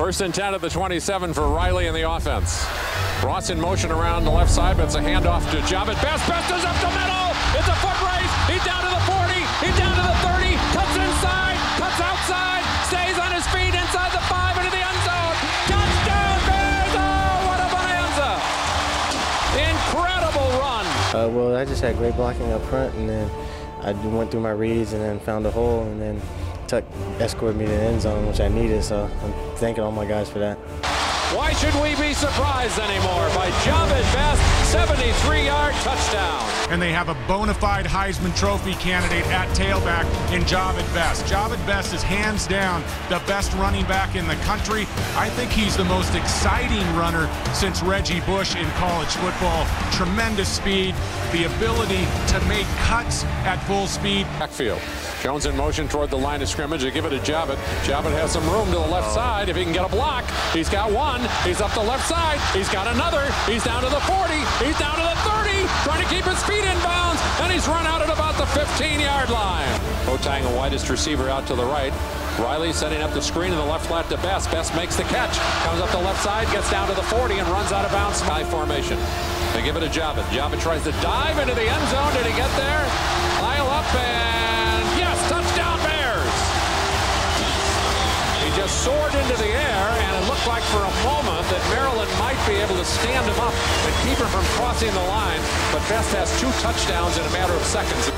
First and 10 at the 27 for Riley in the offense. Ross in motion around the left side, but it's a handoff to Jahvid Best. Best is up the middle. It's a foot race. He's down to the 40. He's down to the 30. Cuts inside. Cuts outside. Stays on his feet inside the five into the end zone. Touchdown Bears! Oh, what a bonanza! Incredible run. Uh, well, I just had great blocking up front, and then I went through my reads and then found a hole, and then Tuck escorted me to the end zone, which I needed. So I'm thanking all my guys for that. Why should we be surprised anymore by Jahvid Best, 73-yard touchdown. And they have a bona fide Heisman Trophy candidate at tailback in Jahvid Best. Jahvid Best is hands down the best running back in the country. I think he's the most exciting runner since Reggie Bush in college football. Tremendous speed, the ability to make cuts at full speed. Backfield. Jones in motion toward the line of scrimmage. They give it to Jahvid. Jahvid has some room to the left side. If he can get a block, he's got one. He's up the left side. He's got another. He's down to the 40. He's down to the 30. Trying to keep his feet in bounds. And he's run out at about the 15-yard line. Otang, the widest receiver out to the right. Riley setting up the screen in the left flat to Best. Best makes the catch. Comes up the left side, gets down to the 40, and runs out of bounds. High formation. They give it to Jahvid. Jahvid tries to dive into the end zone. Did he get there? Soared into the air, and it looked like for a moment that Maryland might be able to stand him up and keep him from crossing the line. But Best has two touchdowns in a matter of seconds.